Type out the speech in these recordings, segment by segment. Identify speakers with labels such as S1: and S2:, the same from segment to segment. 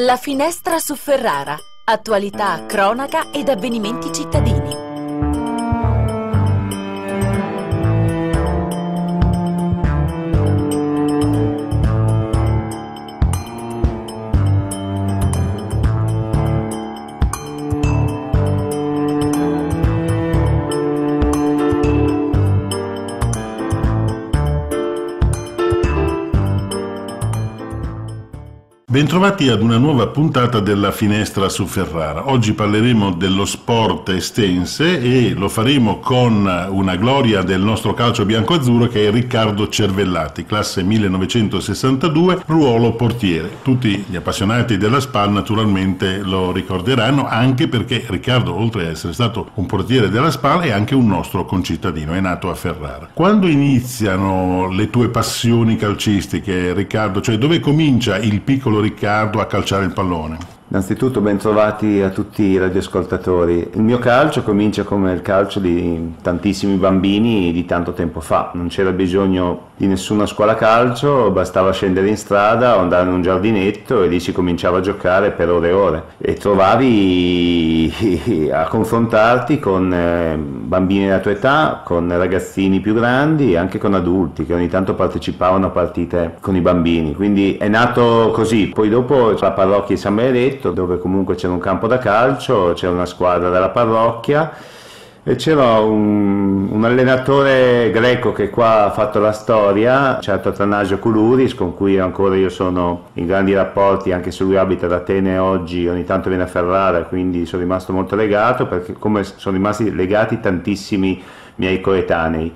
S1: La finestra su Ferrara. Attualità, cronaca ed avvenimenti cittadini.
S2: Bentrovati ad una nuova puntata della Finestra su Ferrara. Oggi parleremo dello sport estense e lo faremo con una gloria del nostro calcio bianco-azzurro che è Riccardo Cervellati, classe 1962, ruolo portiere. Tutti gli appassionati della SPAL naturalmente lo ricorderanno anche perché Riccardo, oltre ad essere stato un portiere della SPAL, è anche un nostro concittadino, è nato a Ferrara. Quando iniziano le tue passioni calcistiche, Riccardo? Cioè dove comincia il piccolo Riccardo a calciare il pallone.
S3: Innanzitutto ben trovati a tutti i radioascoltatori. Il mio calcio comincia come il calcio di tantissimi bambini di tanto tempo fa. Non c'era bisogno di nessuna scuola calcio, bastava scendere in strada o andare in un giardinetto e lì si cominciava a giocare per ore e ore. E trovavi a confrontarti con eh, bambini della tua età, con ragazzini più grandi e anche con adulti che ogni tanto partecipavano a partite con i bambini. Quindi è nato così. Poi dopo la parrocchia di San Benedetto Rovereto dove comunque c'era un campo da calcio, c'era una squadra della parrocchia e c'era un, un, allenatore greco che qua ha fatto la storia, certo Atanasio Koulouris, con cui ancora io sono in grandi rapporti, anche se lui abita ad Atene oggi, ogni tanto viene a Ferrara, quindi sono rimasto molto legato, perché come sono rimasti legati tantissimi miei coetanei.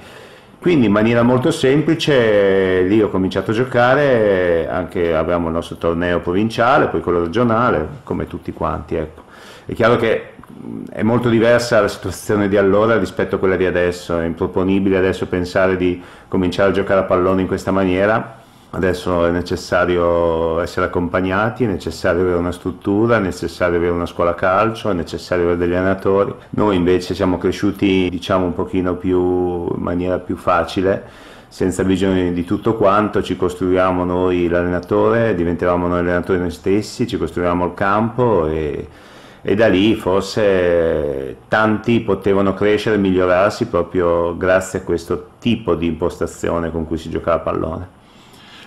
S3: Quindi in maniera molto semplice lì ho cominciato a giocare, anche abbiamo il nostro torneo provinciale, poi quello regionale, come tutti quanti. Ecco. È chiaro che è molto diversa la situazione di allora rispetto a quella di adesso, è improponibile adesso pensare di cominciare a giocare a pallone in questa maniera, Adesso è necessario essere accompagnati, è necessario avere una struttura, è necessario avere una scuola calcio, è necessario avere degli allenatori. Noi invece siamo cresciuti diciamo un pochino più in maniera più facile, senza bisogno di tutto quanto, ci costruiamo noi l'allenatore, diventavamo noi allenatori noi stessi, ci costruiamo il campo e, e da lì forse tanti potevano crescere e migliorarsi proprio grazie a questo tipo di impostazione con cui si giocava a pallone.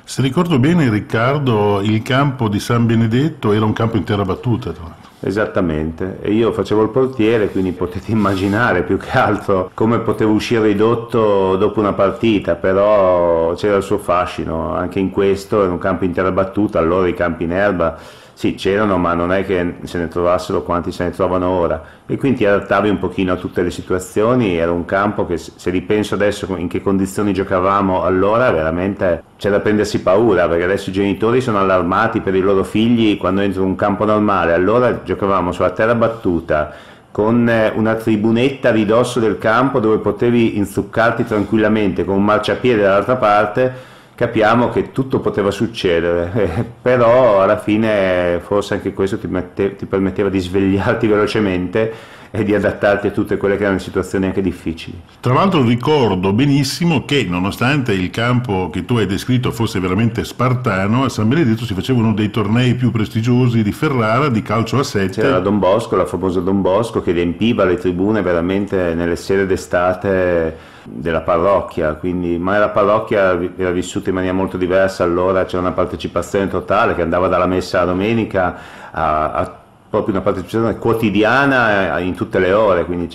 S2: Se ricordo bene Riccardo, il campo di San Benedetto era un campo in terra battuta.
S3: Esattamente, e io facevo il portiere, quindi potete immaginare più che altro come potevo uscire ridotto dopo una partita, però c'era il suo fascino, anche in questo era un campo in terra battuta, allora i campi in erba sì, c'erano, ma non è che se ne trovassero quanti se ne trovano ora. E quindi ti adattavi un pochino a tutte le situazioni, era un campo che se ripenso adesso in che condizioni giocavamo allora, veramente c'è da prendersi paura, perché adesso i genitori sono allarmati per i loro figli quando entrano in un campo normale. Allora giocavamo sulla terra battuta, con eh, una tribunetta a ridosso del campo dove potevi inzuccarti tranquillamente con un marciapiede dall'altra parte capiamo che tutto poteva succedere, eh, però alla fine forse anche questo ti, mette, ti, permetteva di svegliarti velocemente e di adattarti a tutte quelle che erano situazioni anche difficili.
S2: Tra l'altro ricordo benissimo che nonostante il campo che tu hai descritto fosse veramente spartano, a San Benedetto si facevano dei tornei più prestigiosi di Ferrara, di calcio a sette.
S3: C'era Don Bosco, la famosa Don Bosco, che riempiva le tribune veramente nelle sere d'estate della parrocchia, quindi, ma la parrocchia era vissuta in maniera molto diversa, allora c'era una partecipazione totale che andava dalla messa a domenica a, a proprio una partecipazione quotidiana in tutte le ore, quindi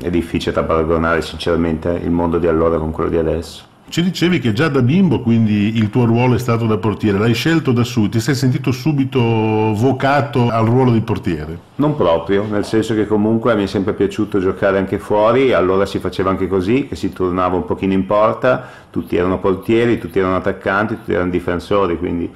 S3: è difficile da paragonare sinceramente il mondo di allora con quello di adesso.
S2: Ci dicevi che già da bimbo quindi il tuo ruolo è stato da portiere, l'hai scelto da su, ti sei sentito subito vocato al ruolo di portiere?
S3: Non proprio, nel senso che comunque mi è sempre piaciuto giocare anche fuori, allora si faceva anche così, che si tornava un pochino in porta, tutti erano portieri, tutti erano attaccanti, tutti erano difensori, quindi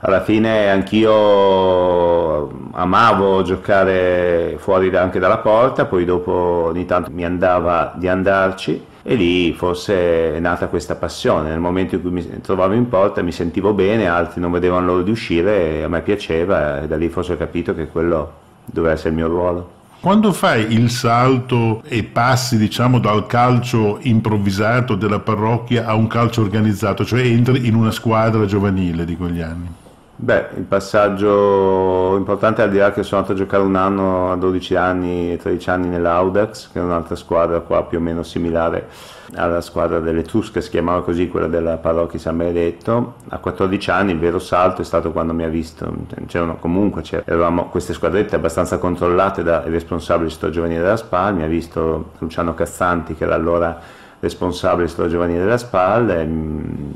S3: alla fine anch'io amavo giocare fuori anche dalla porta, poi dopo ogni tanto mi andava di andarci e lì forse è nata questa passione. Nel momento in cui mi trovavo in porta mi sentivo bene, altri non vedevano l'ora di uscire e a me piaceva e da lì forse ho capito che quello doveva essere il mio ruolo.
S2: Quando fai il salto e passi diciamo dal calcio improvvisato della parrocchia a un calcio organizzato, cioè entri in una squadra giovanile di quegli anni?
S3: Beh, il passaggio importante al di là che sono andato a giocare un anno a 12 anni, 13 anni nell'Audax, che è un'altra squadra qua più o meno similare alla squadra delle Tusche, si chiamava così, quella della parrocchia San Benedetto. A 14 anni il vero salto è stato quando mi ha visto, c'erano comunque, eravamo queste squadrette abbastanza controllate dai responsabili del giovanile della SPAL, mi ha visto Luciano Cazzanti che era allora responsabile del giovanile della SPAL, e,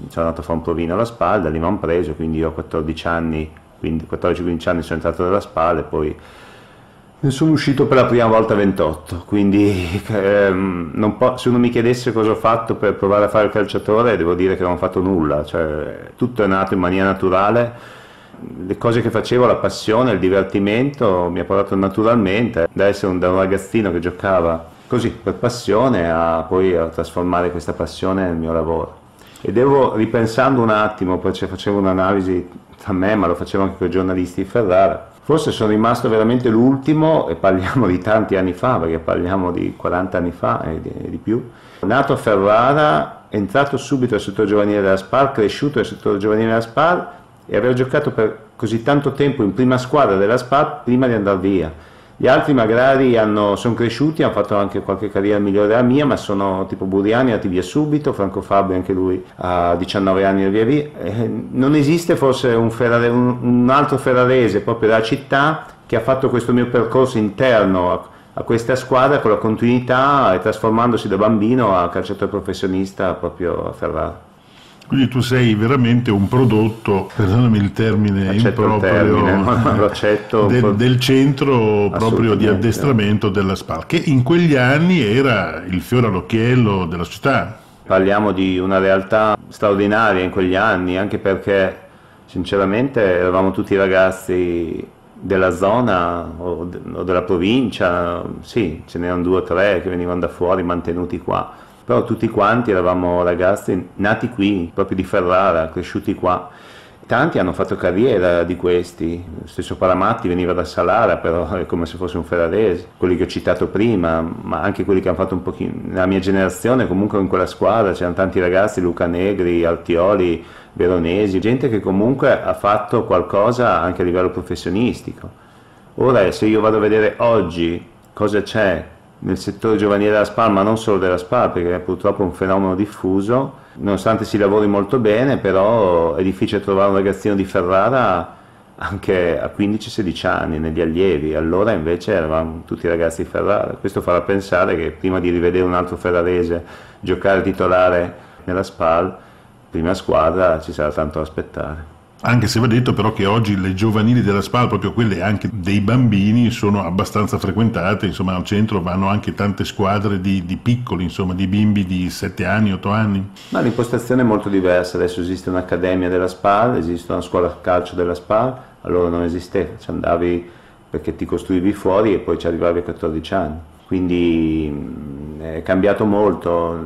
S3: sono andato a fare un provino alla SPAL, lì mi hanno preso, quindi io a 14 anni, 14-15 anni sono entrato dalla SPAL e poi ne sono uscito per la prima volta a 28, quindi ehm, se uno mi chiedesse cosa ho fatto per provare a fare il calciatore, devo dire che non ho fatto nulla, cioè, tutto è nato in maniera naturale, le cose che facevo, la passione, il divertimento mi ha portato naturalmente da essere un, da un ragazzino che giocava così per passione a poi a trasformare questa passione nel mio lavoro. E devo, ripensando un attimo, poi facevo un'analisi tra me, ma lo facevo anche con i giornalisti di Ferrara, Forse sono rimasto veramente l'ultimo, e parliamo di tanti anni fa, perché parliamo di 40 anni fa e di, di più. Nato a Ferrara, entrato subito al settore giovanile della SPAL, cresciuto nel settore giovanile della SPAL e aver giocato per così tanto tempo in prima squadra della SPAL prima di andare via. Gli altri magari sono cresciuti, hanno fatto anche qualche carriera migliore della mia, ma sono tipo Buriani, andati via subito, Franco Fabio anche lui a 19 anni e via via. Eh, non esiste forse un, ferrare, un, un, altro ferrarese proprio della città che ha fatto questo mio percorso interno a, a questa squadra con la continuità e trasformandosi da bambino a calciatore professionista proprio a Ferrara.
S2: Quindi tu sei veramente un prodotto, perdonami il termine
S3: accetto improprio, il termine,
S2: del, del, centro proprio di addestramento della SPAL, che in quegli anni era il fiore all'occhiello della città.
S3: Parliamo di una realtà straordinaria in quegli anni, anche perché sinceramente eravamo tutti ragazzi della zona o, o della provincia, sì, ce n'erano due o tre che venivano da fuori, mantenuti qua però tutti quanti eravamo ragazzi nati qui, proprio di Ferrara, cresciuti qua. Tanti hanno fatto carriera di questi, lo stesso Paramatti veniva da Salara, però è come se fosse un ferrarese, quelli che ho citato prima, ma anche quelli che hanno fatto un pochino, nella mia generazione comunque in quella squadra c'erano tanti ragazzi, Luca Negri, Altioli, Veronesi, gente che comunque ha fatto qualcosa anche a livello professionistico. Ora se io vado a vedere oggi cosa c'è nel settore giovanile della SPAL, ma non solo della SPAL, perché è purtroppo un fenomeno diffuso, nonostante si lavori molto bene, però è difficile trovare un ragazzino di Ferrara anche a 15-16 anni negli allievi, allora invece eravamo tutti ragazzi di Ferrara. Questo farà pensare che prima di rivedere un altro ferrarese giocare titolare nella SPAL, prima squadra, ci sarà tanto da aspettare.
S2: Anche se va detto però che oggi le giovanili della SPAL, proprio quelle anche dei bambini, sono abbastanza frequentate, insomma al centro vanno anche tante squadre di, di piccoli, insomma di bimbi di 7 anni, 8 anni.
S3: Ma l'impostazione è molto diversa, adesso esiste un'accademia della SPAL, esiste una scuola calcio della SPAL, allora non esisteva, ci andavi perché ti costruivi fuori e poi ci arrivavi a 14 anni, quindi è cambiato molto,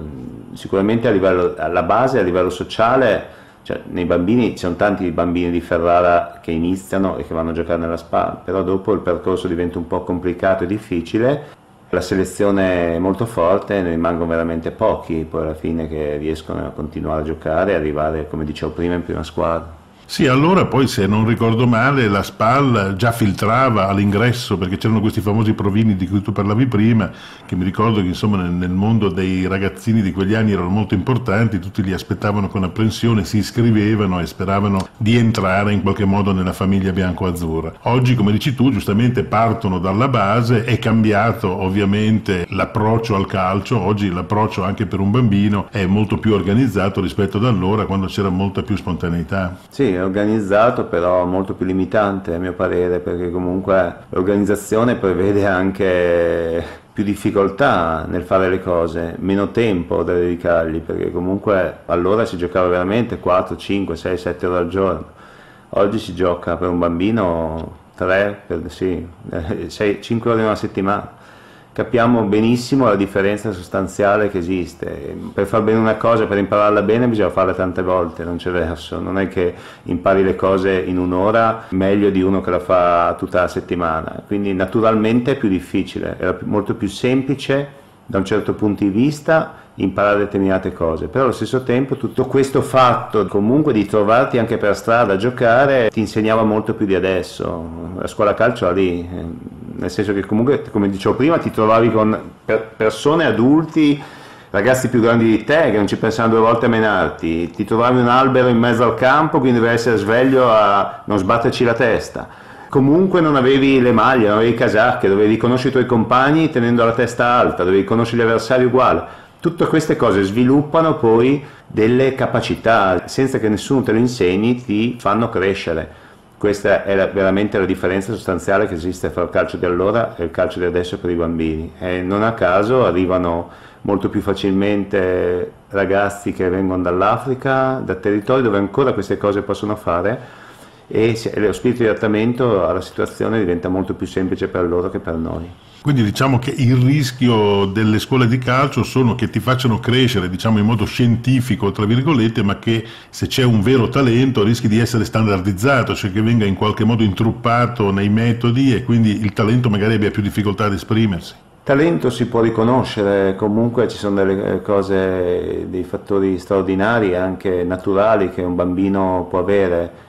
S3: sicuramente a livello, alla base, a livello sociale cioè, nei bambini, ci sono tanti bambini di Ferrara che iniziano e che vanno a giocare nella SPA, però dopo il percorso diventa un po' complicato e difficile, la selezione è molto forte, ne rimangono veramente pochi poi alla fine che riescono a continuare a giocare e arrivare, come dicevo prima, in prima squadra.
S2: Sì, allora poi se non ricordo male la SPAL già filtrava all'ingresso perché c'erano questi famosi provini di cui tu parlavi prima, che mi ricordo che insomma nel, mondo dei ragazzini di quegli anni erano molto importanti, tutti li aspettavano con apprensione, si iscrivevano e speravano di entrare in qualche modo nella famiglia bianco-azzurra. Oggi, come dici tu, giustamente partono dalla base, è cambiato ovviamente l'approccio al calcio, oggi l'approccio anche per un bambino è molto più organizzato rispetto ad allora quando c'era molta più spontaneità.
S3: Sì, è organizzato però molto più limitante a mio parere perché comunque l'organizzazione prevede anche più difficoltà nel fare le cose, meno tempo da dedicargli perché comunque allora si giocava veramente 4, 5, 6, 7 ore al giorno. Oggi si gioca per un bambino 3, per, sì, 6, 5 ore in una settimana capiamo benissimo la differenza sostanziale che esiste. Per far bene una cosa, per impararla bene, bisogna farla tante volte, non c'è verso. Non è che impari le cose in un'ora meglio di uno che la fa tutta la settimana. Quindi naturalmente è più difficile, era molto più semplice da un certo punto di vista imparare determinate cose, però allo stesso tempo tutto questo fatto comunque di trovarti anche per strada a giocare ti insegnava molto più di adesso, la scuola calcio era lì, eh, nel senso che comunque come dicevo prima ti trovavi con persone adulti ragazzi più grandi di te che non ci pensavano due volte a menarti, ti trovavi un albero in mezzo al campo, quindi dovevi essere sveglio a non sbatterci la testa. Comunque non avevi le maglie, non avevi casacche, dovevi conoscere i tuoi compagni tenendo la testa alta, dovevi conoscere gli avversari uguali. Tutte queste cose sviluppano poi delle capacità, senza che nessuno te lo insegni, ti fanno crescere. Questa è la, veramente la differenza sostanziale che esiste tra il calcio di allora e il calcio di adesso per i bambini. E non a caso arrivano molto più facilmente ragazzi che vengono dall'Africa, da territori dove ancora queste cose possono fare e lo spirito di adattamento alla situazione diventa molto più semplice per loro che per noi.
S2: Quindi diciamo che il rischio delle scuole di calcio sono che ti facciano crescere diciamo in modo scientifico, tra virgolette, ma che se c'è un vero talento rischi di essere standardizzato, cioè che venga in qualche modo intruppato nei metodi e quindi il talento magari abbia più difficoltà ad esprimersi.
S3: Talento si può riconoscere, comunque ci sono delle cose, dei fattori straordinari, anche naturali, che un bambino può avere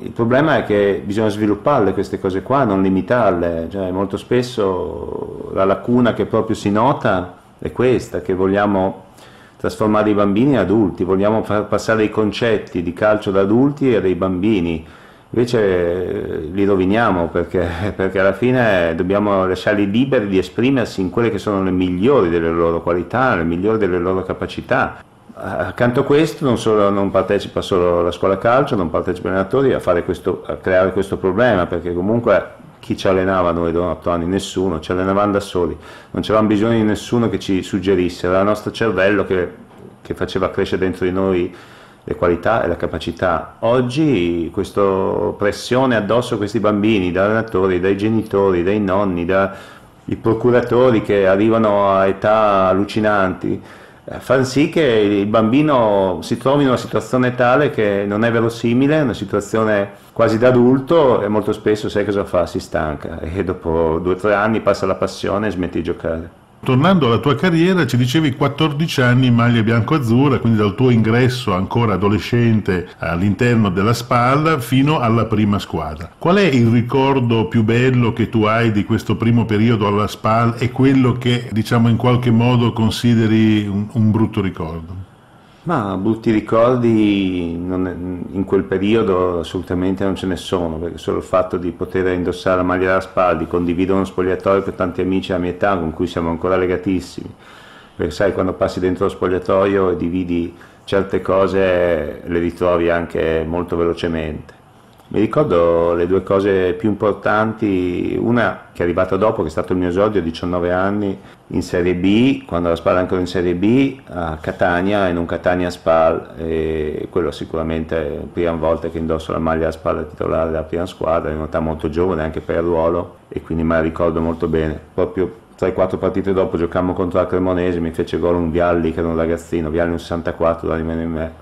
S3: il problema è che bisogna svilupparle queste cose qua, non limitarle, cioè, molto spesso la lacuna che proprio si nota è questa, che vogliamo trasformare i bambini in adulti, vogliamo far passare i concetti di calcio da adulti a dei bambini, invece eh, li roviniamo perché, perché alla fine dobbiamo lasciarli liberi di esprimersi in quelle che sono le migliori delle loro qualità, le migliori delle loro capacità Accanto a questo non, solo, non, partecipa solo la scuola calcio, non partecipa gli allenatori a, questo, a, creare questo problema, perché comunque chi ci allenava noi da 8 anni? Nessuno, ci allenavamo da soli, non c'avevamo bisogno di nessuno che ci suggerisse, era il nostro cervello che, che faceva crescere dentro di noi le qualità e la capacità. Oggi questa pressione addosso a questi bambini, dai allenatori, dai genitori, dai nonni, dai procuratori che arrivano a età allucinanti, fanno sì che il bambino si trovi in una situazione tale che non è verosimile, una situazione quasi da adulto e molto spesso sai cosa fa? Si stanca e dopo due o tre anni passa la passione e smetti di giocare.
S2: Tornando alla tua carriera, ci dicevi 14 anni in maglia bianco-azzurra, quindi dal tuo ingresso ancora adolescente all'interno della SPAL fino alla prima squadra. Qual è il ricordo più bello che tu hai di questo primo periodo alla SPAL e quello che diciamo in qualche modo consideri un, un brutto ricordo?
S3: Ma brutti ricordi in quel periodo assolutamente non ce ne sono, perché solo il fatto di poter indossare la maglia della SPAL, di condividere uno spogliatoio con tanti amici a mia età con cui siamo ancora legatissimi, perché sai quando passi dentro lo spogliatoio e dividi certe cose le ritrovi anche molto velocemente. Mi ricordo le due cose più importanti, una che è arrivata dopo, che è stato il mio esordio a 19 anni in Serie B, quando la Spal era ancora in Serie B, a Catania e non Catania Spal, e quello sicuramente è la prima volta che indosso la maglia Spal titolare della prima squadra, in realtà molto giovane anche per il ruolo e quindi me la ricordo molto bene. Proprio 3-4 partite dopo giocammo contro la Cremonese, mi fece gol un Vialli che era un ragazzino, Vialli un 64, da meno in me,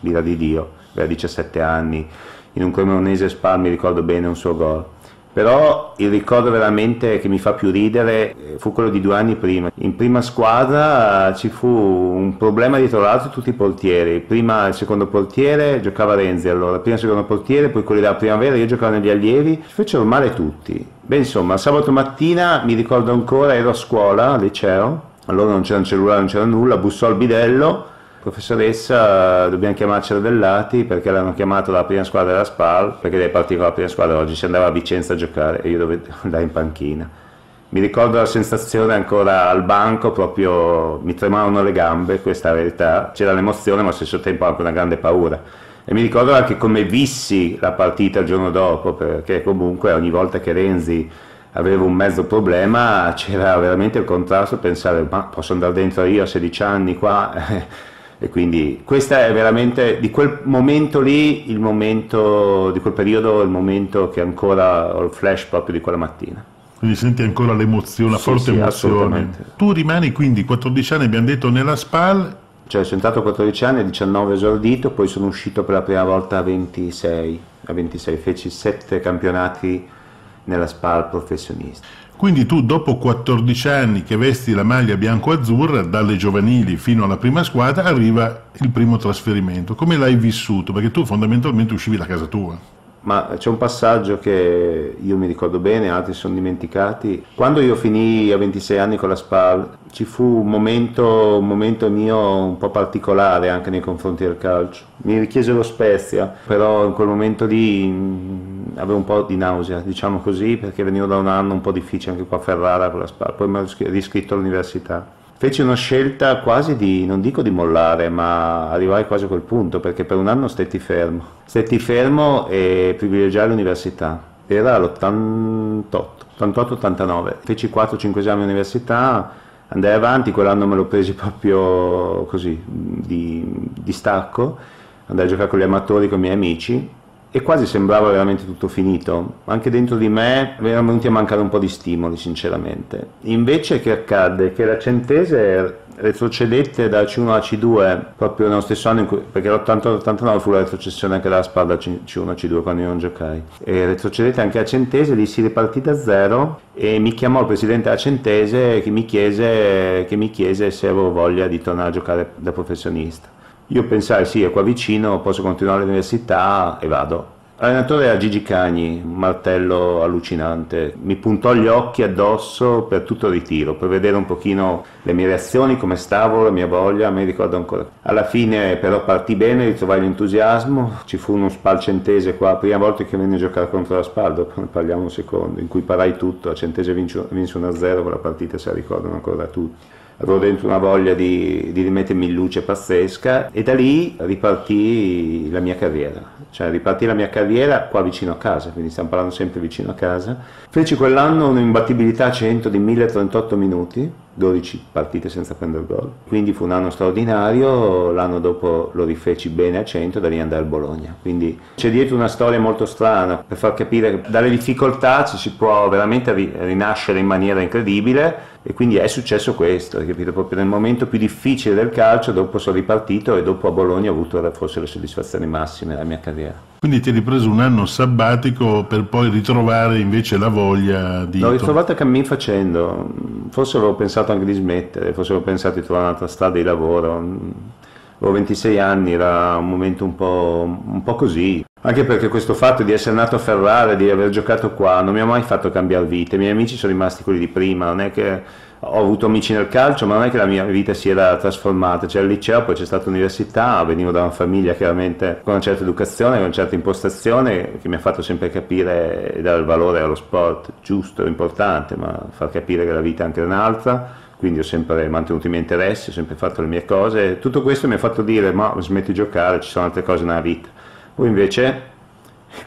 S3: l'ira di Dio, aveva 17 anni in un Cremonese Spal mi ricordo bene un suo gol. Però il ricordo veramente che mi fa più ridere eh, fu quello di due anni prima. In prima squadra eh, ci fu un problema dietro l'altro tutti i portieri. Prima il secondo portiere giocava Renzi allora, prima il secondo portiere, poi quelli della primavera, io giocavo negli allievi, ci fecero male tutti. Beh insomma, sabato mattina mi ricordo ancora, ero a scuola, al liceo, allora non c'era un cellulare, non c'era nulla, bussò al bidello, professoressa dobbiamo chiamarci Ravellati perché l'hanno chiamato dalla prima squadra della SPAL perché lei partiva con la prima squadra oggi si andava a Vicenza a giocare e io dovevo andare in panchina. Mi ricordo la sensazione ancora al banco proprio mi tremavano le gambe questa la verità. C'era l'emozione ma allo stesso tempo anche una grande paura. E mi ricordo anche come vissi la partita il giorno dopo perché comunque ogni volta che Renzi aveva un mezzo problema c'era veramente il contrasto pensare ma posso andare dentro io a 16 anni qua E quindi questo è veramente di quel momento lì, il momento di quel periodo, il momento che ancora ho il flash proprio di quella mattina.
S2: Quindi senti ancora l'emozione, la sì, forte
S3: sì,
S2: emozione. Tu rimani quindi 14 anni, abbiamo detto, nella SPAL.
S3: Cioè sono entrato a 14 anni, a 19 esordito, poi sono uscito per la prima volta a 26, a 26 feci 7 campionati nella SPAL professionista.
S2: Quindi tu dopo 14 anni che vesti la maglia bianco-azzurra, dalle giovanili fino alla prima squadra, arriva il primo trasferimento. Come l'hai vissuto? Perché tu fondamentalmente uscivi da casa tua.
S3: Ma c'è un passaggio che io mi ricordo bene, altri sono dimenticati. Quando io finì a 26 anni con la SPAL, ci fu un momento, un momento mio un po' particolare anche nei confronti del calcio. Mi richiese lo Spezia, però in quel momento lì mh, avevo un po' di nausea, diciamo così, perché venivo da un anno un po' difficile anche qua a Ferrara con la SPAL, poi mi ho riscritto all'università feci una scelta quasi di, non dico di mollare, ma arrivai quasi a quel punto, perché per un anno stetti fermo. Stetti fermo e privilegiai l'università. Era l'88, 88-89. Feci 4-5 esami all'università, andai avanti, quell'anno me l'ho preso proprio così, di, di stacco. Andai a giocare con gli amatori, con i miei amici e quasi sembrava veramente tutto finito. Anche dentro di me erano venuti a mancare un po' di stimoli, sinceramente. Invece che accadde? Che la Centese retrocedette da C1 a C2 proprio nello stesso anno, cui, perché l'88-89 fu la retrocessione anche della SPA da C1 a C2 quando io non giocai. E retrocedette anche a Centese, lì si ripartì da zero e mi chiamò il presidente della Centese che mi chiese, che mi chiese se avevo voglia di tornare a giocare da professionista. Io pensai, sì, è qua vicino, posso continuare all'università e vado. L'allenatore era Gigi Cagni, un martello allucinante, mi puntò gli occhi addosso per tutto il ritiro, per vedere un pochino le mie reazioni, come stavo, la mia voglia, mi ricordo ancora. Alla fine però partì bene, ritrovai l'entusiasmo, ci fu uno spalcentese qua, prima volta che venne a giocare contro la Spal, dopo ne parliamo un secondo, in cui parai tutto, la Centese vinse 1-0, quella partita se la ricordano ancora tutti avevo dentro una voglia di, di, rimettermi in luce pazzesca e da lì ripartì la mia carriera, cioè ripartì la mia carriera qua vicino a casa, quindi stiamo parlando sempre vicino a casa. Feci quell'anno un'imbattibilità a 100 di 1038 minuti, 12 partite senza prendere gol, quindi fu un anno straordinario, l'anno dopo lo rifeci bene a 100 da lì andai al Bologna, quindi c'è dietro una storia molto strana per far capire che dalle difficoltà ci si può veramente rinascere in maniera incredibile e quindi è successo questo, hai capito? Proprio nel momento più difficile del calcio, dopo sono ripartito e dopo a Bologna ho avuto forse le soddisfazioni massime della mia carriera.
S2: Quindi ti hai ripreso un anno sabbatico per poi ritrovare invece la voglia di...
S3: L'ho ritrovata cammin facendo, forse avevo pensato anche di smettere, forse avevo pensato di trovare un'altra strada di lavoro. Avevo 26 anni, era un momento un po', un po' così. Anche perché questo fatto di essere nato a Ferrara, di aver giocato qua, non mi ha mai fatto cambiare vita. I miei amici sono rimasti quelli di prima, non è che ho avuto amici nel calcio, ma non è che la mia vita si era trasformata. C'era il liceo, poi c'è stata l'università, venivo da una famiglia chiaramente con una certa educazione, con una certa impostazione, che mi ha fatto sempre capire e dare il valore allo sport giusto, importante, ma far capire che la vita è anche un'altra quindi ho sempre mantenuto i miei interessi, ho sempre fatto le mie cose. Tutto questo mi ha fatto dire, ma smetti di giocare, ci sono altre cose nella vita. Poi invece,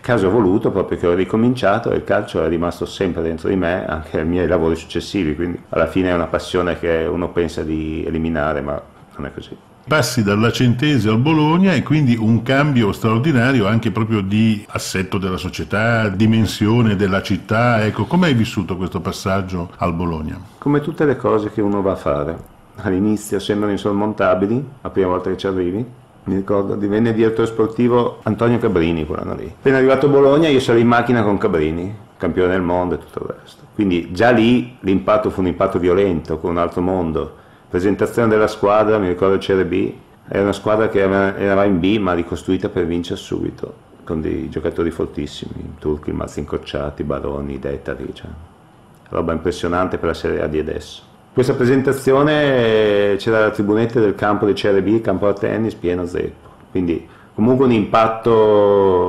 S3: caso voluto, proprio che ho ricominciato e il calcio è rimasto sempre dentro di me, anche ai miei lavori successivi, quindi alla fine è una passione che uno pensa di eliminare, ma non è così.
S2: Passi dalla Centese al Bologna e quindi un cambio straordinario anche proprio di assetto della società, dimensione della città. Ecco, come hai vissuto questo passaggio al Bologna?
S3: Come tutte le cose che uno va a fare. All'inizio sembrano insormontabili, la prima volta che ci arrivi, mi ricordo, divenne direttore sportivo Antonio Cabrini quell'anno lì. Appena arrivato a Bologna io sarei in macchina con Cabrini, campione del mondo e tutto il resto. Quindi già lì l'impatto fu un impatto violento, con un altro mondo. Presentazione della squadra, mi ricordo Serie B, era una squadra che era in B ma ricostruita per vincere subito, con dei giocatori fortissimi, Turchi, Mazzi Incrociati, Baroni, Dettari, cioè, roba impressionante per la Serie A di adesso. Questa presentazione eh, c'era la tribunetta del campo di Serie B, campo da tennis, pieno zeppo, quindi comunque un impatto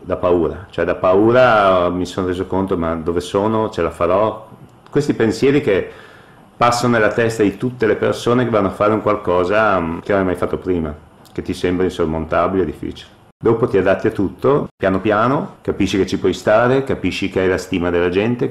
S3: da paura, cioè da paura mi sono reso conto ma dove sono, ce la farò, questi pensieri che passano nella testa di tutte le persone che vanno a fare un qualcosa mm, che non hai mai fatto prima, che ti sembra insormontabile difficile. Dopo ti adatti a tutto, piano piano, capisci che ci puoi stare, capisci che hai la stima della gente,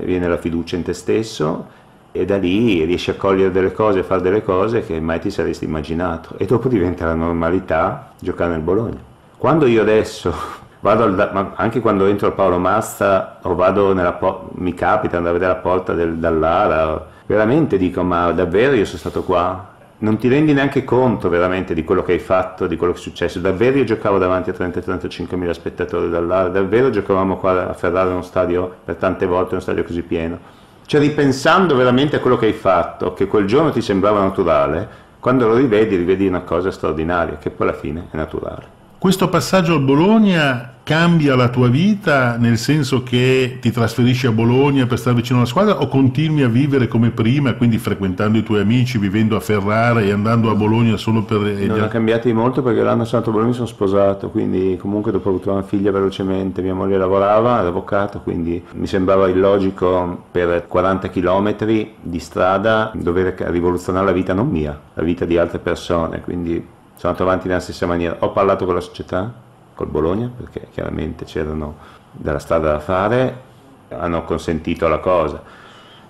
S3: viene la fiducia in te stesso e da lì riesci a cogliere delle cose, a fare delle cose che mai ti saresti immaginato e dopo diventa la normalità giocare nel Bologna. Quando io adesso vado al, anche quando entro al Paolo Massa o vado nella mi capita andare a vedere la porta del, dall'Ara, veramente dico ma davvero io sono stato qua? non ti rendi neanche conto veramente di quello che hai fatto, di quello che è successo. Davvero io giocavo davanti a 30-35 mila spettatori dall'area, davvero giocavamo qua a Ferrara uno stadio per tante volte, uno stadio così pieno. Cioè ripensando veramente a quello che hai fatto, che quel giorno ti sembrava naturale, quando lo rivedi, rivedi una cosa straordinaria, che poi alla fine è naturale.
S2: Questo passaggio al Bologna cambia la tua vita nel senso che ti trasferisci a Bologna per stare vicino alla squadra o continui a vivere come prima, quindi frequentando i tuoi amici, vivendo a Ferrara e andando a Bologna solo per...
S3: Non ha cambiato di molto perché l'anno stato a Bologna mi sono sposato, quindi comunque dopo ho avuto una figlia velocemente, mia moglie lavorava, era avvocato, quindi mi sembrava illogico per 40 km di strada dover rivoluzionare la vita non mia, la vita di altre persone, quindi sono andato avanti nella stessa maniera. Ho parlato con la società, col Bologna, perché chiaramente c'erano della strada da fare, hanno consentito la cosa.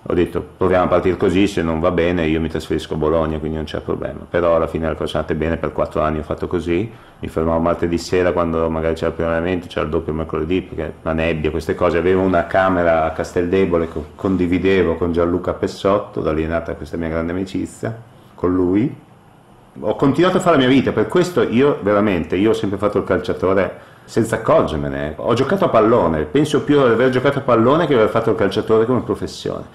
S3: Ho detto proviamo a partire così, se non va bene io mi trasferisco a Bologna, quindi non c'è problema. Però alla fine la cosa è andata bene, per quattro anni ho fatto così, mi fermavo martedì sera quando magari c'era il primo allenamento, c'era il doppio mercoledì, perché la nebbia, queste cose. Avevo una camera a Casteldebole che condividevo con Gianluca Pessotto, da lì è nata questa mia grande amicizia con lui ho continuato a fare la mia vita, per questo io veramente, io ho sempre fatto il calciatore senza accorgermene. Ho giocato a pallone, penso più ad aver giocato a pallone che aver fatto il calciatore come professione.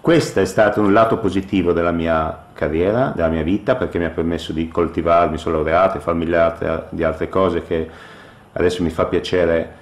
S3: Questo è stato un lato positivo della mia carriera, della mia vita, perché mi ha permesso di coltivarmi, sono laureato e farmi di altre cose che adesso mi fa piacere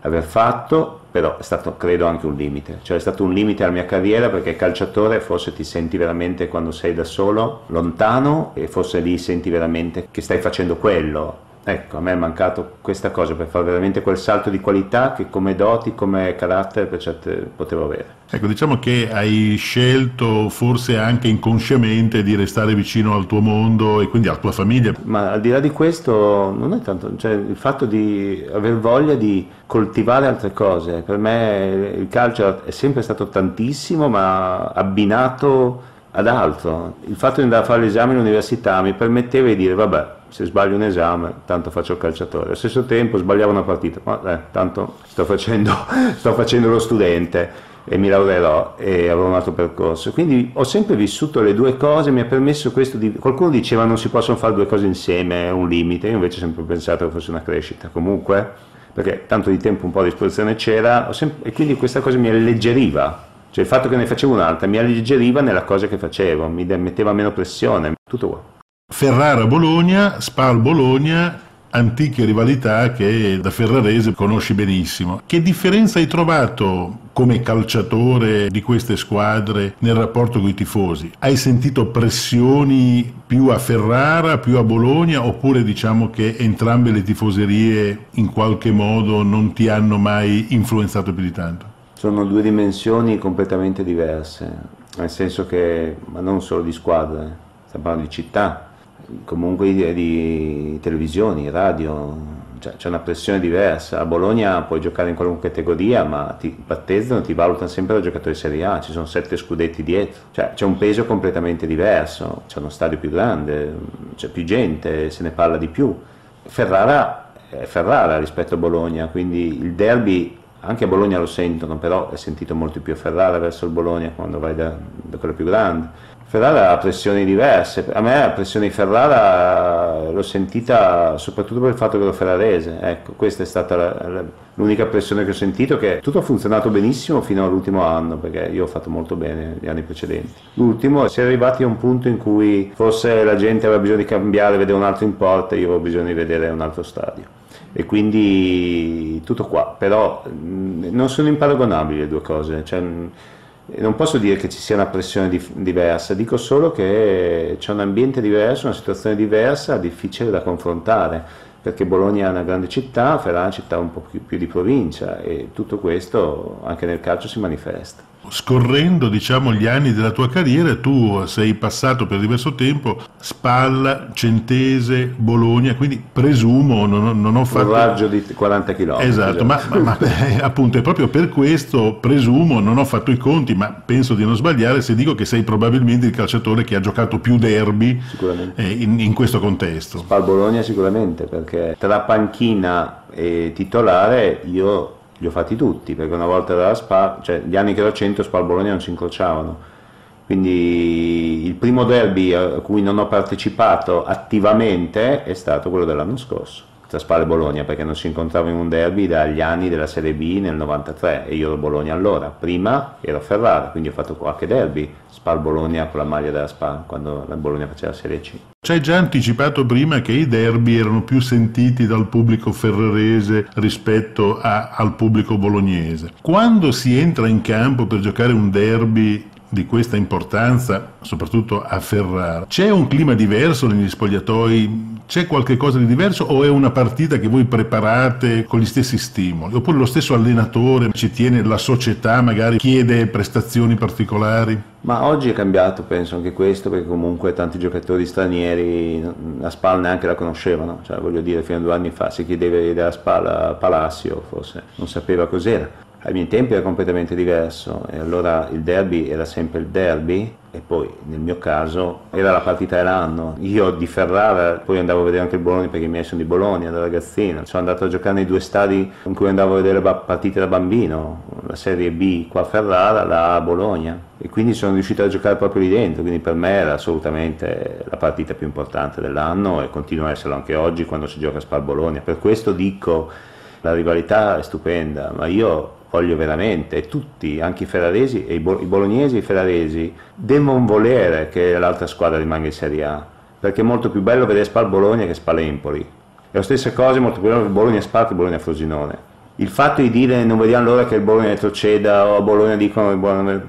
S3: aver fatto, però è stato credo anche un limite, cioè è stato un limite alla mia carriera perché calciatore forse ti senti veramente quando sei da solo, lontano e forse lì senti veramente che stai facendo quello, Ecco, a me è mancato questa cosa per fare veramente quel salto di qualità che come doti, come carattere per certe potevo avere.
S2: Ecco, diciamo che hai scelto forse anche inconsciamente di restare vicino al tuo mondo e quindi alla tua famiglia.
S3: Ma al di là di questo non è tanto, cioè il fatto di aver voglia di coltivare altre cose, per me il calcio è sempre stato tantissimo ma abbinato ad altro. Il fatto di andare a fare l'esame all'università mi permetteva di dire vabbè, se sbaglio un esame, tanto faccio il calciatore. Allo stesso tempo sbagliavo una partita, ma eh, tanto sto facendo, sto facendo lo studente e mi laureerò e avrò un altro percorso. Quindi ho sempre vissuto le due cose, mi ha permesso questo di... Qualcuno diceva non si possono fare due cose insieme, è un limite, io invece ho sempre pensato che fosse una crescita. Comunque, perché tanto di tempo un po' a disposizione c'era, sempre... e quindi questa cosa mi alleggeriva cioè il fatto che ne facevo un'altra mi alleggeriva nella cosa che facevo, mi metteva meno pressione, tutto qua.
S2: Ferrara-Bologna, Spal-Bologna, antiche rivalità che da ferrarese conosci benissimo. Che differenza hai trovato come calciatore di queste squadre nel rapporto con i tifosi? Hai sentito pressioni più a Ferrara, più a Bologna oppure diciamo che entrambe le tifoserie in qualche modo non ti hanno mai influenzato più di tanto?
S3: sono due dimensioni completamente diverse, nel senso che, ma non solo di squadre, stiamo parlando di città, comunque di, di televisioni, radio, cioè, c'è una pressione diversa. A Bologna puoi giocare in qualunque categoria, ma ti battezzano, ti valutano sempre da giocatore Serie A, ci sono sette scudetti dietro, cioè, c'è un peso completamente diverso, c'è uno stadio più grande, c'è più gente, se ne parla di più. Ferrara è Ferrara rispetto a Bologna, quindi il derby anche a Bologna lo sentono, però è sentito molto più a Ferrara verso il Bologna quando vai da, da quello più grande. Ferrara ha pressioni diverse, a me la pressione di Ferrara l'ho sentita soprattutto per il fatto che ero ferrarese, ecco, questa è stata la, la, l'unica pressione che ho sentito, che tutto ha funzionato benissimo fino all'ultimo anno, perché io ho fatto molto bene gli anni precedenti. L'ultimo, si è arrivati a un punto in cui forse la gente aveva bisogno di cambiare, vedere un altro import e io avevo bisogno di vedere un altro stadio. E quindi tutto qua, però non sono imparagonabili le due cose, cioè, non posso dire che ci sia una pressione dif- diversa, dico solo che c'è un ambiente diverso, una situazione diversa, difficile da confrontare perché Bologna è una grande città, Ferrara è una città un po' più, più di provincia e tutto questo anche nel calcio si manifesta
S2: scorrendo diciamo, gli anni della tua carriera, tu sei passato per diverso tempo Spalla, Centese, Bologna, quindi presumo, non, non ho fatto...
S3: Un raggio di 40 km.
S2: Esatto, ma, ma, ma beh, appunto è proprio per questo, presumo, non ho fatto i conti, ma penso di non sbagliare se dico che sei probabilmente il calciatore che ha giocato più derby eh, in, in, questo contesto.
S3: Spal Bologna sicuramente, perché tra panchina e titolare io li ho fatti tutti, perché una volta dalla Spa, cioè gli anni che ero a centro Spal Bologna non si incrociavano. Quindi il primo derby a cui non ho partecipato attivamente è stato quello dell'anno scorso tra Spal e Bologna perché non si incontrava in un derby dagli anni della Serie B nel 93 e io ero Bologna allora, prima ero Ferrara, quindi ho fatto qualche derby, Spal Bologna con la maglia della Spal quando la Bologna faceva Serie C.
S2: Ci hai già anticipato prima che i derby erano più sentiti dal pubblico ferrarese rispetto a, al pubblico bolognese. Quando si entra in campo per giocare un derby di questa importanza, soprattutto a Ferrara. C'è un clima diverso negli spogliatoi? C'è qualche cosa di diverso o è una partita che voi preparate con gli stessi stimoli? Oppure lo stesso allenatore ci tiene, la società magari chiede prestazioni particolari?
S3: Ma oggi è cambiato, penso anche questo, perché comunque tanti giocatori stranieri la spalla neanche la conoscevano, cioè voglio dire, fino a due anni fa si chiedeva della spalla a Palacio, forse non sapeva cos'era ai miei tempi era completamente diverso e allora il derby era sempre il derby e poi nel mio caso era la partita dell'anno. Io di Ferrara poi andavo a vedere anche il Bologna perché i miei sono di Bologna da ragazzino. Sono andato a giocare nei due stadi in cui andavo a vedere partite da bambino, la Serie B qua a Ferrara, la A a Bologna e quindi sono riuscito a giocare proprio lì dentro, quindi per me era assolutamente la partita più importante dell'anno e continua a esserlo anche oggi quando si gioca a Spal Bologna. Per questo dico la rivalità è stupenda, ma io voglio veramente, tutti, anche i ferraresi, e i, bolognesi e i ferraresi, devono volere che l'altra squadra rimanga in Serie A, perché è molto più bello vedere Spal Bologna che Spal Empoli. E la stessa cosa è molto più bello Bologna Spal che Bologna Frosinone. Il fatto di dire non vediamo l'ora che il Bologna retroceda o a Bologna dicono che Bologna...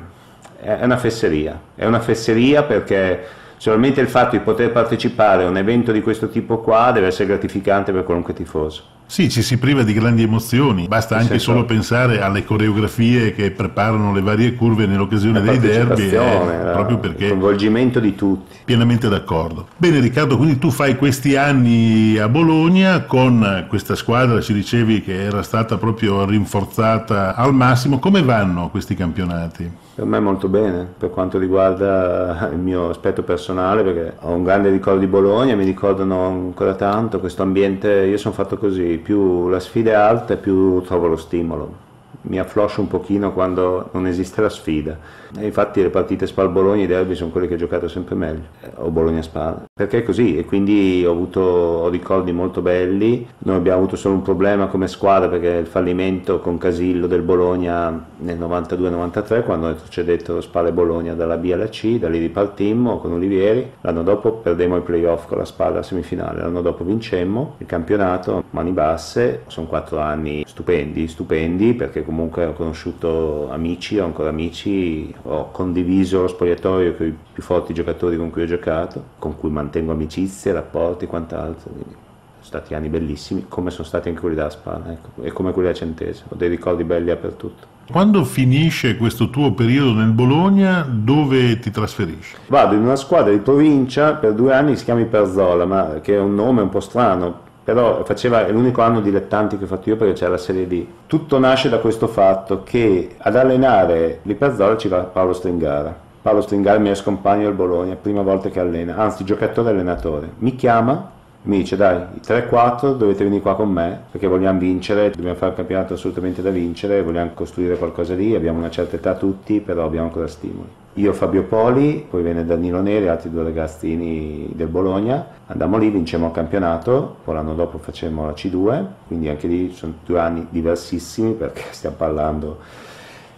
S3: è una fesseria, è una fesseria perché solamente il fatto di poter partecipare a un evento di questo tipo qua deve essere gratificante per qualunque tifoso.
S2: Sì, ci si priva di grandi emozioni, basta anche solo pensare alle coreografie che preparano le varie curve nell'occasione dei derby, eh, proprio perché...
S3: Il coinvolgimento di tutti.
S2: Pienamente d'accordo. Bene Riccardo, quindi tu fai questi anni a Bologna con questa squadra, ci dicevi che era stata proprio rinforzata al massimo, come vanno questi campionati?
S3: Per me molto bene, per quanto riguarda il mio aspetto personale, perché ho un grande ricordo di Bologna, mi ricordano ancora tanto questo ambiente, io sono fatto così, più la sfida è alta più trovo lo stimolo mi affloscio un pochino quando non esiste la sfida. E infatti le partite Spal-Bologna e derby sono quelle che ho giocato sempre meglio, o Bologna-Spal, perché è così e quindi ho avuto ricordi molto belli, noi abbiamo avuto solo un problema come squadra perché il fallimento con Casillo del Bologna nel 92-93 quando retrocedettero Spal e Bologna dalla B alla C, da lì ripartimmo con Olivieri, l'anno dopo perdemmo i playoff con la Spal alla semifinale, l'anno dopo vincemmo il campionato, mani basse, sono quattro anni stupendi, stupendi perché comunque ho conosciuto amici, ho ancora amici, ho condiviso lo spogliatoio con i più forti giocatori con cui ho giocato, con cui mantengo amicizie, rapporti e quant'altro. Quindi sono stati anni bellissimi, come sono stati anche quelli della Spana ecco, e come quelli a Centese. Ho dei ricordi belli dappertutto.
S2: Quando finisce questo tuo periodo nel Bologna, dove ti trasferisci?
S3: Vado in una squadra di provincia per due anni, si chiama Iperzola, ma che è un nome un po' strano, però faceva, è l'unico anno dilettanti che ho fatto io perché c'era la Serie D. Tutto nasce da questo fatto che ad allenare l'Iperzola ci va Paolo Stringara. Paolo Stringara, mio ex compagno del Bologna, prima volta che allena, anzi giocatore allenatore. Mi chiama, mi dice dai, i 3-4 dovete venire qua con me perché vogliamo vincere, dobbiamo fare un campionato assolutamente da vincere, vogliamo costruire qualcosa lì, abbiamo una certa età tutti, però abbiamo ancora stimoli. Io Fabio Poli, poi venne Danilo Neri, altri due ragazzini del Bologna, andammo lì, vincemmo il campionato, poi l'anno dopo facemmo la C2, quindi anche lì sono due anni diversissimi perché stiamo parlando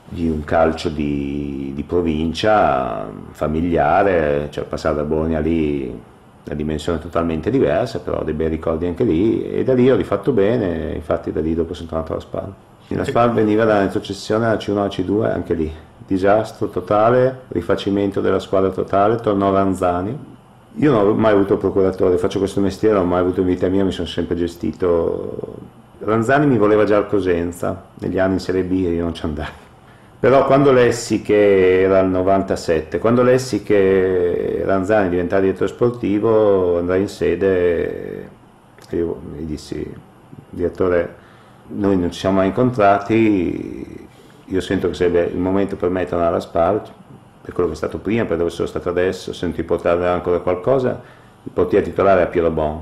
S3: di un calcio di, di provincia, familiare, cioè passare da Bologna lì una dimensione totalmente diversa, però ho dei bei ricordi anche lì e da lì ho rifatto bene, infatti da lì dopo sono tornato alla SPAL. La SPAL veniva dalla retrocessione alla C1 alla C2, anche lì disastro totale, rifacimento della squadra totale, tornò Ranzani. Io non ho mai avuto procuratore, faccio questo mestiere, non ho mai avuto in vita mia, mi sono sempre gestito. Ranzani mi voleva già al Cosenza, negli anni in Serie B io non ci andai. Però quando lessi che era il 97, quando lessi che Ranzani diventava direttore sportivo, andai in sede e io gli dissi, direttore, noi non ci siamo mai incontrati, io sento che sarebbe il momento per me tornare alla SPAL, per quello che è stato prima, per dove sono stato adesso, sento di portare ancora qualcosa, il portiere titolare a Piero Bon,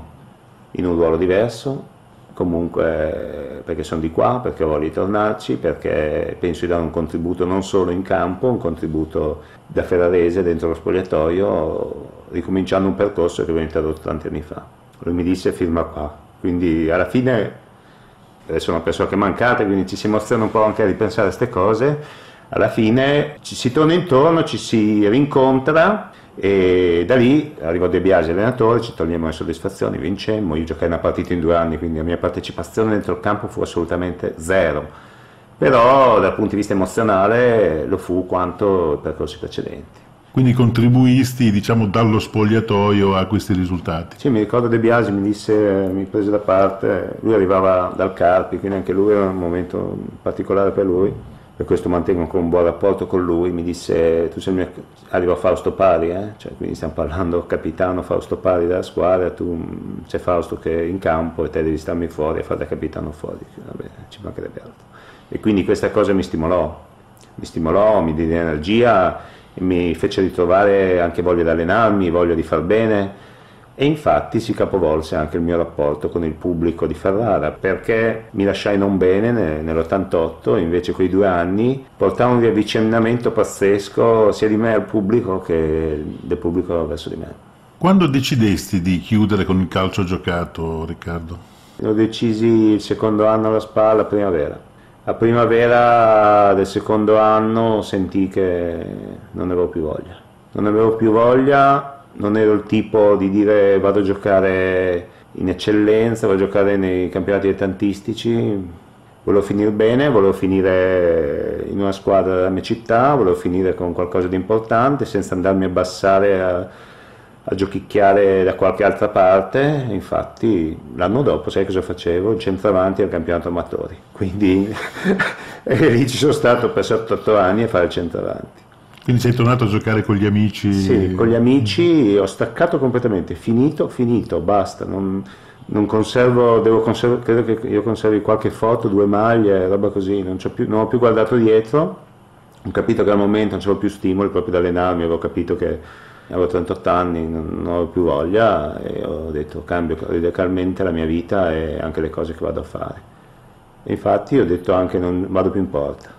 S3: in un ruolo diverso, comunque perché sono di qua, perché voglio tornarci, perché penso di dare un contributo non solo in campo, un contributo da ferrarese dentro lo spogliatoio, ricominciando un percorso che avevo interrotto tanti anni fa. Lui mi disse firma qua, quindi alla fine adesso è una persona che è mancata, quindi ci si emoziona un po' anche a ripensare a queste cose, alla fine ci si torna intorno, ci si rincontra e da lì arrivò De Biasi allenatore, ci togliamo le soddisfazioni, vincemmo, io giocai una partita in due anni, quindi la mia partecipazione dentro il campo fu assolutamente zero, però dal punto di vista emozionale lo fu quanto i percorsi precedenti.
S2: Quindi contribuisti diciamo, dallo spogliatoio a questi risultati?
S3: Sì, mi ricordo De Biasi mi disse, mi prese da parte, lui arrivava dal Carpi, quindi anche lui era un momento particolare per lui per questo mantengo ancora un buon rapporto con lui, mi disse, tu sei il mio... arriva Fausto Pari, eh? cioè, quindi stiamo parlando capitano Fausto Pari della squadra, tu c'è Fausto che è in campo e te devi starmi fuori e fare da capitano fuori, vabbè, ci mancherebbe altro. E quindi questa cosa mi stimolò, mi stimolò, mi diede energia, mi fece ritrovare anche voglia di allenarmi, voglia di far bene e infatti si capovolse anche il mio rapporto con il pubblico di Ferrara perché mi lasciai non bene nell'88, invece quei due anni portarono un riavvicinamento pazzesco sia di me al pubblico che del pubblico verso di me.
S2: Quando decidesti di chiudere con il calcio giocato, Riccardo?
S3: Lo decisi il secondo anno alla spalla, primavera. A primavera del secondo anno sentì che non avevo più voglia. Non avevo più voglia non ero il tipo di dire vado a giocare in eccellenza, vado a giocare nei campionati dilettantistici, volevo finire bene, volevo finire in una squadra della mia città, volevo finire con qualcosa di importante senza andarmi a abbassare a, a giochicchiare da qualche altra parte, infatti l'anno dopo sai cosa facevo? Il centravanti al campionato amatori, quindi lì ci sono stato per 7-8 anni a fare il centravanti.
S2: Quindi sei tornato a giocare con gli amici?
S3: Sì, con gli amici ho staccato completamente, finito, finito, basta. Non, non conservo, devo conservo, credo che io conservi qualche foto, due maglie, roba così, non, più, non ho più guardato dietro, ho capito che al momento non c'avevo più stimoli proprio da allenarmi, avevo capito che avevo 38 anni, non, non avevo più voglia e ho detto cambio radicalmente la mia vita e anche le cose che vado a fare. E infatti ho detto anche non vado più in porta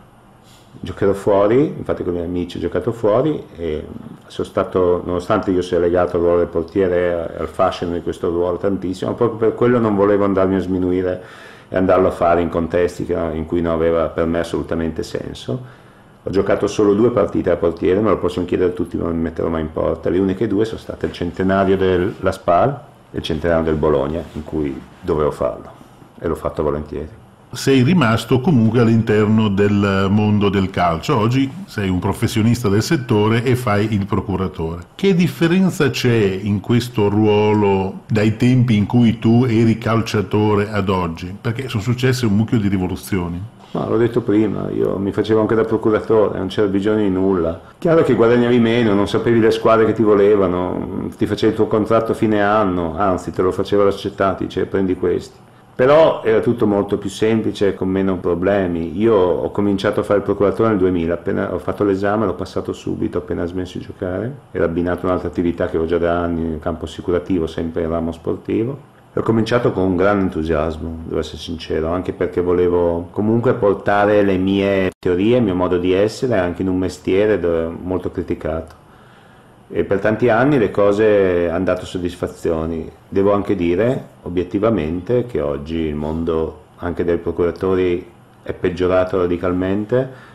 S3: giocherò fuori, infatti con i miei amici ho giocato fuori e sono stato, nonostante io sia legato al ruolo del portiere al fascino di questo ruolo tantissimo, proprio per quello non volevo andarmi a sminuire e andarlo a fare in contesti in cui non aveva per me assolutamente senso. Ho giocato solo due partite da portiere, me lo possono chiedere tutti, non mi metterò mai in porta. Le uniche due sono state il centenario della SPAL e il centenario del Bologna, in cui dovevo farlo e l'ho fatto volentieri
S2: sei rimasto comunque all'interno del mondo del calcio. Oggi sei un professionista del settore e fai il procuratore. Che differenza c'è in questo ruolo dai tempi in cui tu eri calciatore ad oggi? Perché sono successe un mucchio di rivoluzioni.
S3: No, l'ho detto prima, io mi facevo anche da procuratore, non c'era bisogno di nulla. Chiaro che guadagnavi meno, non sapevi le squadre che ti volevano, ti facevi il tuo contratto a fine anno, anzi te lo faceva la società, ti diceva prendi questi però era tutto molto più semplice, con meno problemi. Io ho cominciato a fare il procuratore nel 2000, appena ho fatto l'esame l'ho passato subito, appena smesso di giocare. Era abbinato a un'altra attività che avevo già da anni nel campo assicurativo, sempre in ramo sportivo. ho cominciato con un grande entusiasmo, devo essere sincero, anche perché volevo comunque portare le mie teorie, il mio modo di essere anche in un mestiere molto criticato e per tanti anni le cose hanno dato soddisfazioni. Devo anche dire obiettivamente che oggi il mondo anche dei procuratori è peggiorato radicalmente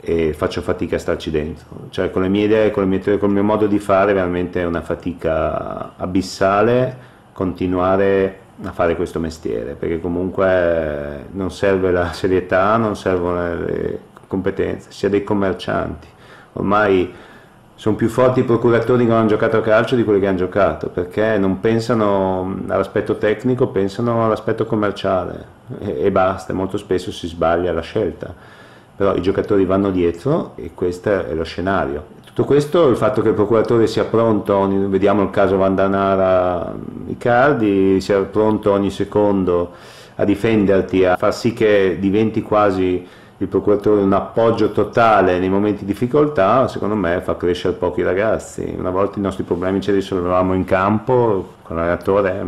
S3: e faccio fatica a starci dentro. Cioè con le mie idee, con, mie teorie, con il mio modo di fare veramente è una fatica abissale continuare a fare questo mestiere perché comunque non serve la serietà, non servono le competenze, sia dei commercianti. Ormai sono più forti i procuratori che non hanno giocato a calcio di quelli che hanno giocato, perché non pensano all'aspetto tecnico, pensano all'aspetto commerciale e, e basta, molto spesso si sbaglia la scelta. Però i giocatori vanno dietro e questo è lo scenario. Tutto questo, il fatto che il procuratore sia pronto, ogni, vediamo il caso Vandanara Icardi, sia pronto ogni secondo a difenderti, a far sì che diventi quasi il procuratore un appoggio totale nei momenti di difficoltà, secondo me fa crescere pochi ragazzi. Una volta i nostri problemi ce li risolvevamo in campo con l'allenatore.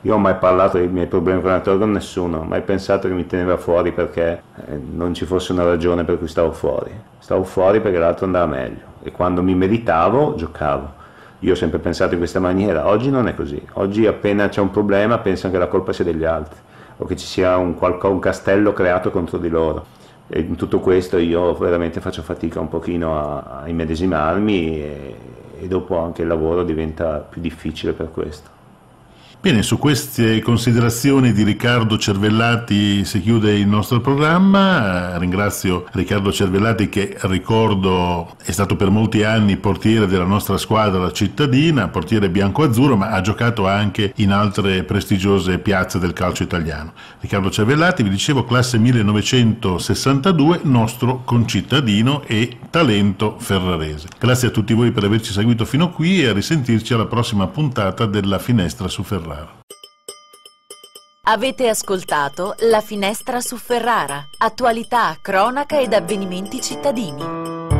S3: Io ho mai parlato dei miei problemi con l'allenatore con nessuno, mai pensato che mi teneva fuori perché eh, non ci fosse una ragione per cui stavo fuori. Stavo fuori perché l'altro andava meglio e quando mi meritavo giocavo. Io ho sempre pensato in questa maniera, oggi non è così. Oggi appena c'è un problema pensano che la colpa sia degli altri o che ci sia un, un castello creato contro di loro e in tutto questo io veramente faccio fatica un pochino a, a immedesimarmi e, e dopo anche il lavoro diventa più difficile per questo.
S2: Bene, su queste considerazioni di Riccardo Cervellati si chiude il nostro programma. Ringrazio Riccardo Cervellati che ricordo è stato per molti anni portiere della nostra squadra cittadina, portiere bianco-azzurro, ma ha giocato anche in altre prestigiose piazze del calcio italiano. Riccardo Cervellati, vi dicevo, classe 1962, nostro concittadino e talento ferrarese. Grazie a tutti voi per averci seguito fino qui e a risentirci alla prossima puntata della Finestra su Ferrara. Ferrara.
S1: Avete ascoltato La finestra su Ferrara, attualità, cronaca ed avvenimenti cittadini.